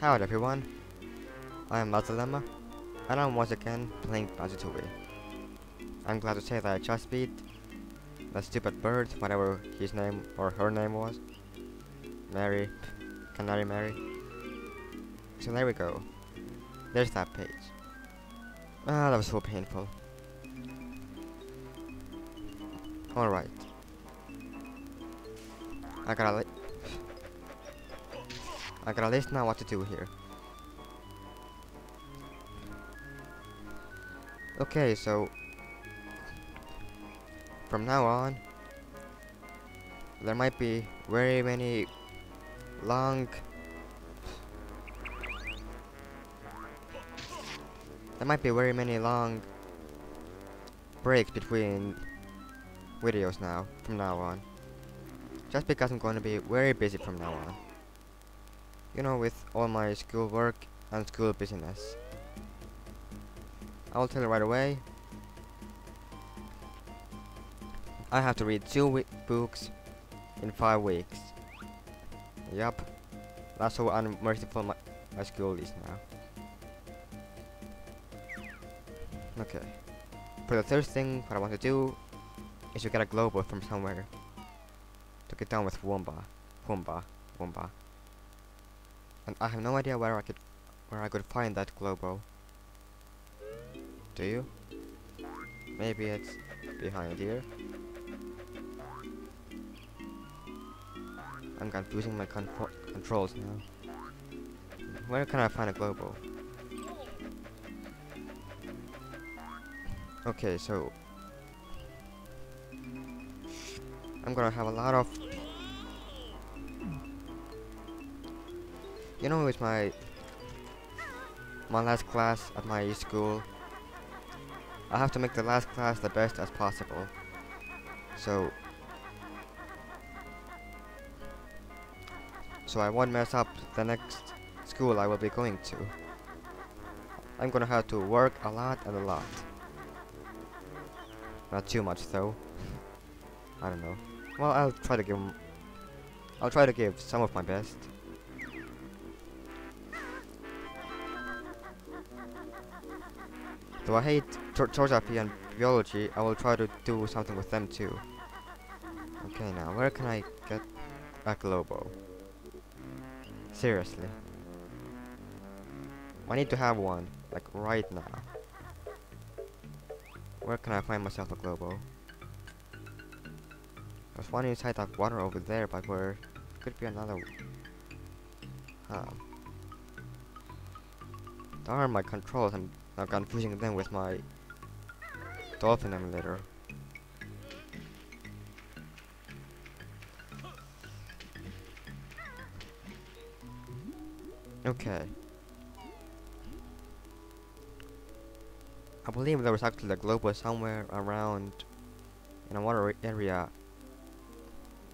Howdy everyone, I am Vazalemma, and I'm once again playing Banjo-Tooie. I'm glad to say that I just beat that stupid bird, whatever his name or her name was. Mary, Canary Mary. So there we go. There's that page. Ah, that was so painful. Alright. I gotta I got a list now what to do here. Okay, so from now on there might be very many long there might be very many long breaks between videos now from now on just because I'm going to be very busy from now on you know, with all my school work and school business. I'll tell you right away. I have to read two books in five weeks. Yup. That's how unmerciful my, my school is now. Okay. For the third thing, what I want to do is to get a Glowbo from somewhere to get down with Wumba. Wumba. Wumba. And I have no idea where I could where I could find that Glowbo. Do you? Maybe it's behind here. I'm confusing my con controls now. Where can I find a Glowbo? Okay, so I'm gonna have a lot of You know, it's my my last class at my school. I have to make the last class the best as possible. So so I won't mess up the next school I will be going to. I'm gonna have to work a lot and a lot. Not too much though. I don't know. Well, I'll try to give I'll try to give some of my best. Though I hate geography and biology, I will try to do something with them too. Okay, now, where can I get a Glowbo? Seriously. I need to have one, like right now. Where can I find myself a Glowbo? There's one inside that water over there, but where could be another. Huh. Darn my controls, I'm I'm confusing them with my dolphin emulator. Okay. I believe there was actually a Glowbo somewhere around in a water area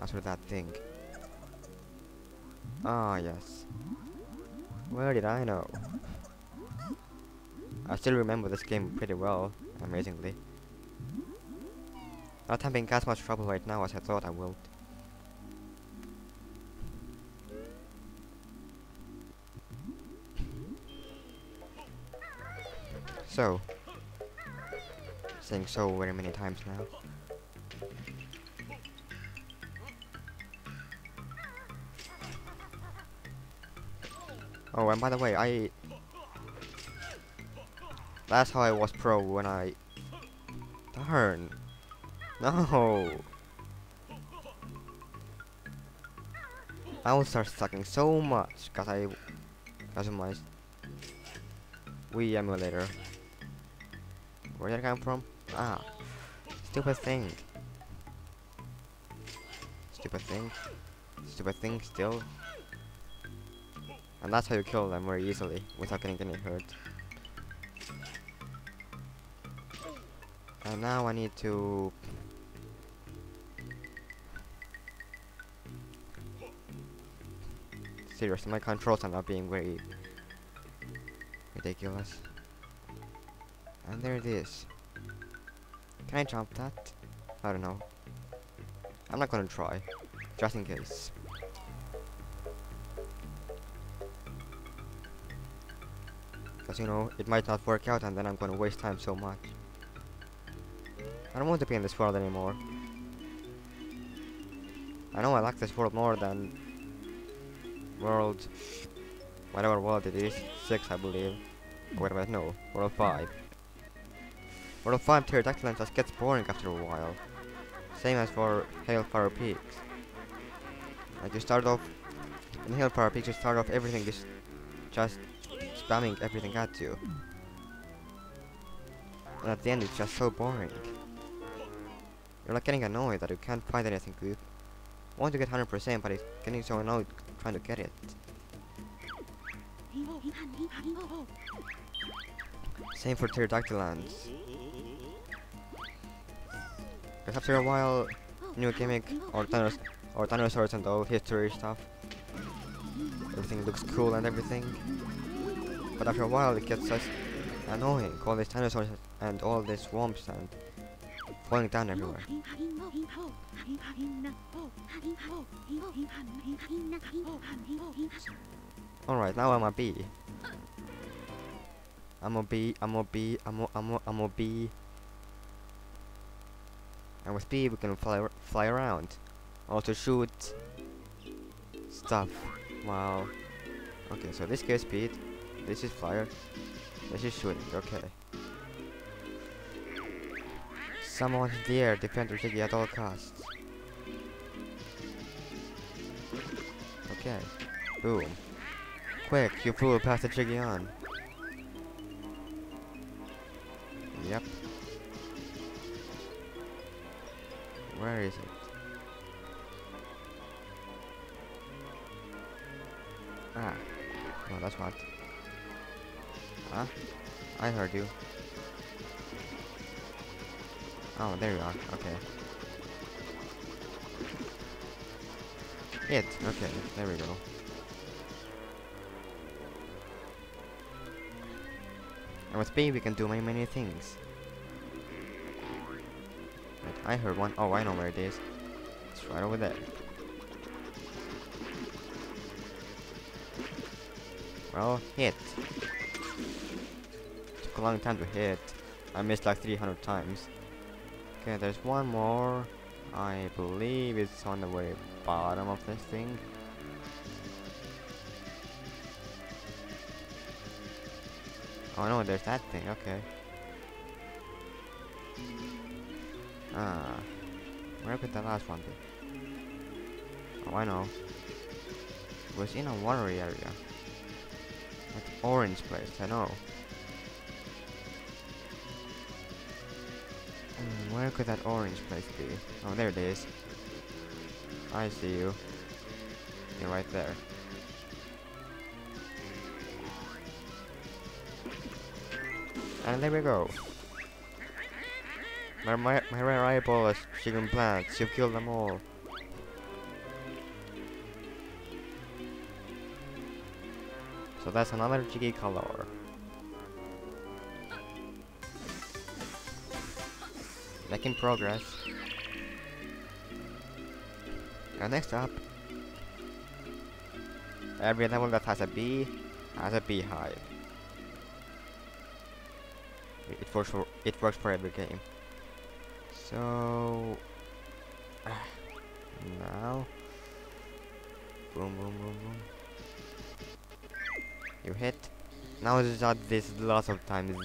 after that thing. Ah, yes. Where did I know? I still remember this game pretty well, amazingly. Not having as much trouble right now as I thought I would. So, saying so very many times now. Oh, and by the way, I that's how I was pro when I... Darn. No. I will start sucking so much because I... My... Wii emulator. Where did I come from? Ah. Stupid thing. Stupid thing. Stupid thing still. And that's how you kill them very easily without getting any hurt. And now I need to... Seriously, my controls are not being very ridiculous. And there it is. Can I jump that? I don't know. I'm not gonna try, just in case. Because, you know, it might not work out and then I'm gonna waste time so much. I don't want to be in this world anymore. I know I like this world more than world whatever world it is, six I believe. Wait a minute, no, world five. World five pterodactyl just gets boring after a while. Same as for Hailfire Peaks. Like you start off in Hailfire Peaks you start off everything just just spamming everything at you. And at the end it's just so boring. You're like getting annoyed that you can't find anything good. Want to get 100% but it's getting so annoyed trying to get it. Same for Terrydactylands. Because after a while, new gimmick or, dinos or dinosaurs and all history stuff, everything looks cool and everything. But after a while it gets just annoying, all these dinosaurs and all these swamps and falling down everywhere. Alright, now I'm a bee. I'm a bee, I'm a bee, I'm a, I'm a, I'm a bee. And with bee we can fly, fly around. Also shoot stuff. Wow. Okay, so this gives speed. This is fire. This is shooting, okay. Someone in the air, defend Jiggy at all costs. Okay. Boom. Quick, you flew past the Jiggy on. Yep. Where is it? Ah. No, that's not. Huh? I heard you. Oh, there you are. Okay. It. Okay, there we go. And with bee, we can do many, many things. Wait, I heard one. Oh, I know where it is. It's right over there. Well, hit. Took a long time to hit. I missed like 300 times. Okay, there's one more. I believe it's on the very bottom of this thing. Oh no, there's that thing, okay. Ah. Where could the last one be? Oh, I know. It was in a watery area. That orange place, I know. Where could that orange place be? Oh, there it is. I see you. You're right there. And there we go. My, my, my rare eyeball is chicken plants. You've killed them all. So that's another jiggy color. Making progress. And next up, every level that has a bee has a beehive. It works for it works for every game. So now, boom, boom, boom, boom. You hit. Now it's not this lots of times.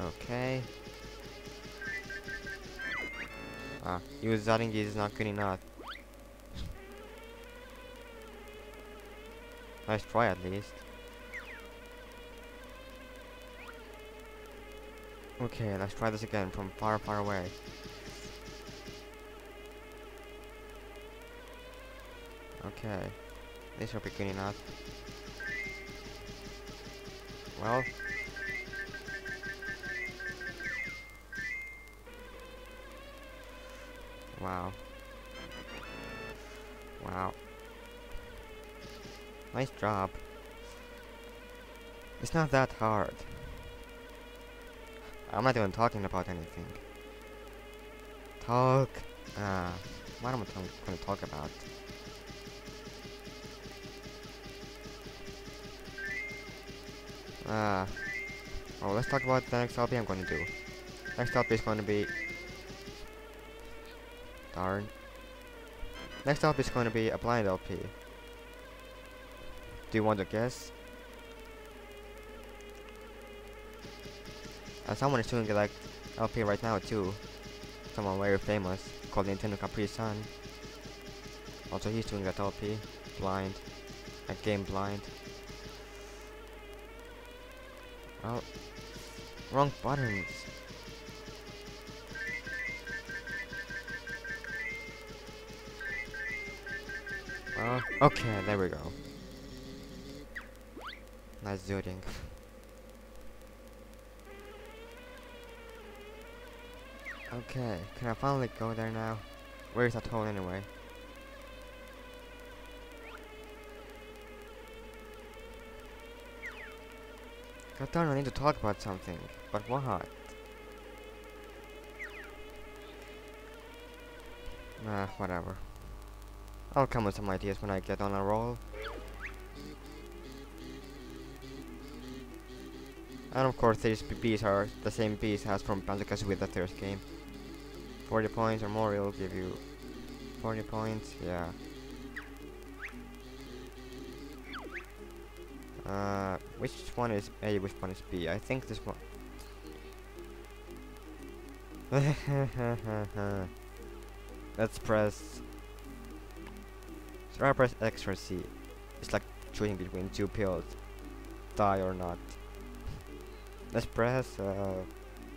Okay. Ah, use Zaringi is not good enough. Nice try at least. Okay, let's try this again from far, far away. Okay, this will be good enough. Well, wow, wow. Nice job. It's not that hard. I'm not even talking about anything. Talk. Ah. what am I going to talk about? Ah. Oh, let's talk about the next LP I'm going to do. Next LP is going to be... Darn. Next up is going to be a blind LP. Do you want to guess? Uh, someone is doing like LP right now too. Someone very famous called Nintendo Capri Sun. Also he's doing that LP. Blind. A game blind. Oh. Wrong buttons. Uh, okay, there we go. Nice zooting. okay, can I finally go there now? Where is that hole anyway? God darn, I need to talk about something. But what? Nah, whatever. I'll come with some ideas when I get on a roll. And of course these bees are the same bees as from Banjo with the third game. 40 points or more will give you 40 points, yeah. Uh, which one is A, which one is B? I think this one... Let's press... I press X or C? It's like choosing between two pills. Die or not. Let's press uh,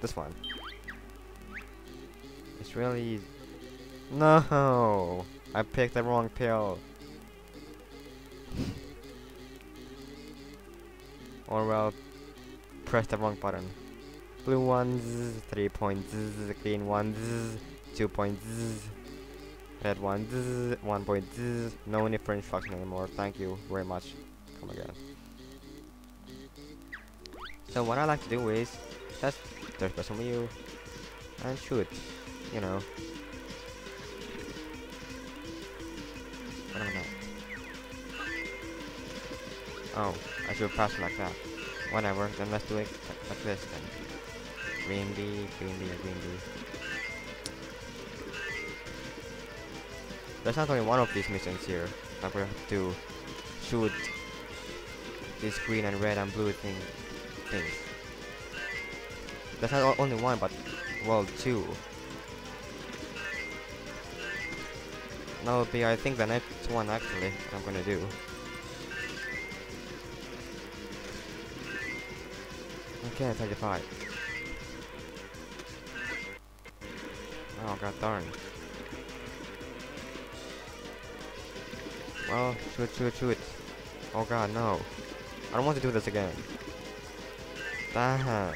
this one. It's really. No! I picked the wrong pill. or well, press the wrong button. Blue ones, 3 points, green ones, 2 points, red is 1 point, This is no need for instruction anymore, thank you very much. Come again. So what I like to do is just third person view and shoot, you know. What am I Oh, I should pass like that. Whatever, then let's do it like this then. Green bee, green bee, green bee. There's not only one of these missions here that we have to shoot this green and red and blue thing things. There's not only one, but, well, two. That will be, I think, the next one, actually, I'm gonna do. Okay, 35. Oh, god darn. Well, shoot, shoot, shoot. Oh god, no. I don't want to do this again. Damn.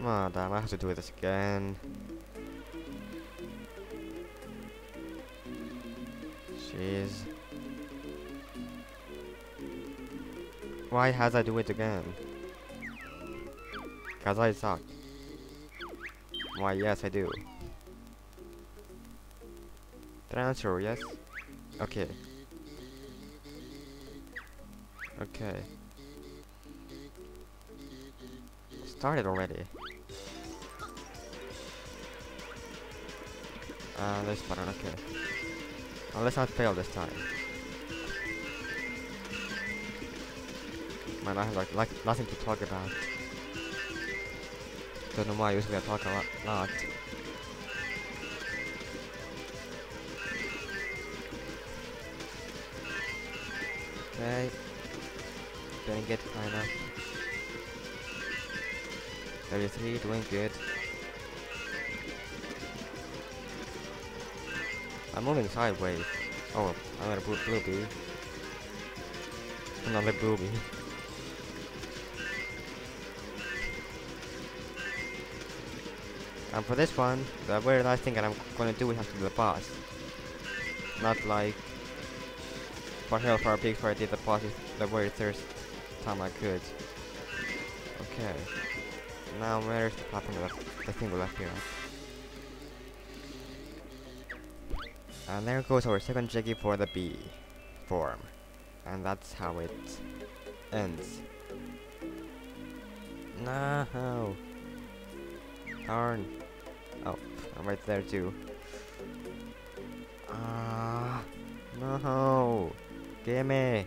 Oh damn, I have to do this again. Jeez. Why has I do it again? Cause I suck. Why yes I do. Transfer, yes? Okay. Okay. Started already. Uh, this button, okay. Well, let's not fail this time. Man, I have like, like nothing to talk about. Don't know why usually I talk a lot. Okay. Getting it kinda. 33, doing good. I'm moving sideways. Oh, another blue, blue bee. Another bee. And for this one, the very last thing that I'm gonna do is have to do the boss. Not like for Hailfire Peaks where I did the boss the very first time I could. Okay. Now where's the platform that the thing will appear? And there goes our second Jiggy for the bee form. And that's how it ends. No. Darn. Oh, I'm right there too. Ah, no. Gimme.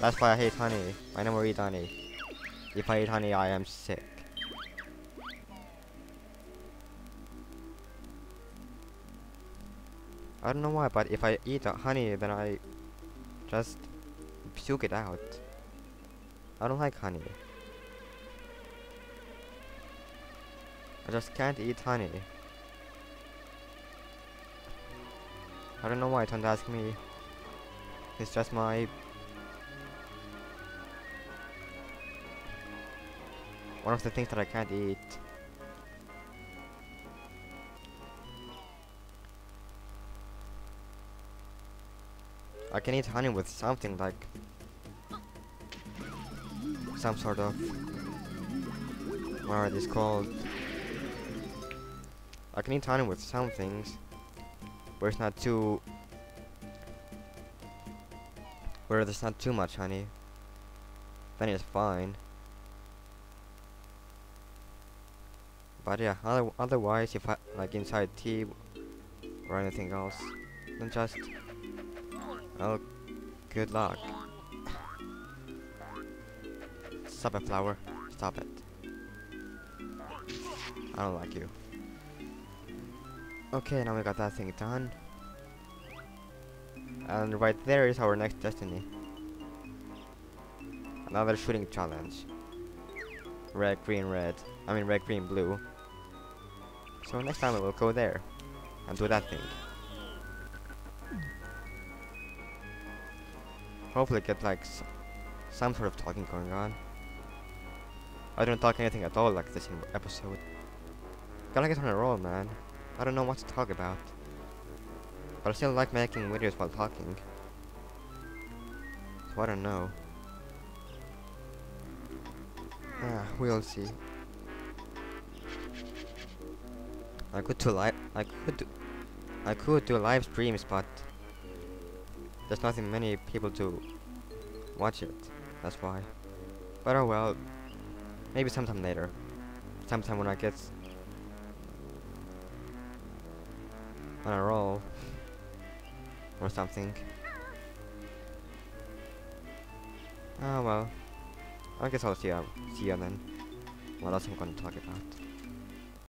That's why I hate honey. I never eat honey. If I eat honey, I am sick. I don't know why, but if I eat honey, then I just puke it out. I don't like honey. I just can't eat honey. I don't know why, it don't ask me. It's just my... One of the things that I can't eat. I can eat honey with something like some sort of what are these called? I can eat honey with some things, but it's not too where there's not too much honey. Then it's fine. But yeah, other otherwise, if I like inside tea or anything else, then just Oh, good luck. Stop it, flower. Stop it. I don't like you. Okay, now we got that thing done. And right there is our next destiny. Another shooting challenge. Red, green, red. I mean red, green, blue. So next time we will go there. And do that thing. Hopefully get like some sort of talking going on. I don't talk anything at all like this in episode. Gotta get on a roll, man. I don't know what to talk about. But I still like making videos while talking. So I don't know. Ah, we'll see. I could do live. I could. Do, I could do live streams, but there's nothing many people to watch it. That's why. But oh well. Maybe sometime later. Sometime when I get on a roll or something. Oh well. I guess I'll see you, see you then. What else I'm gonna talk about.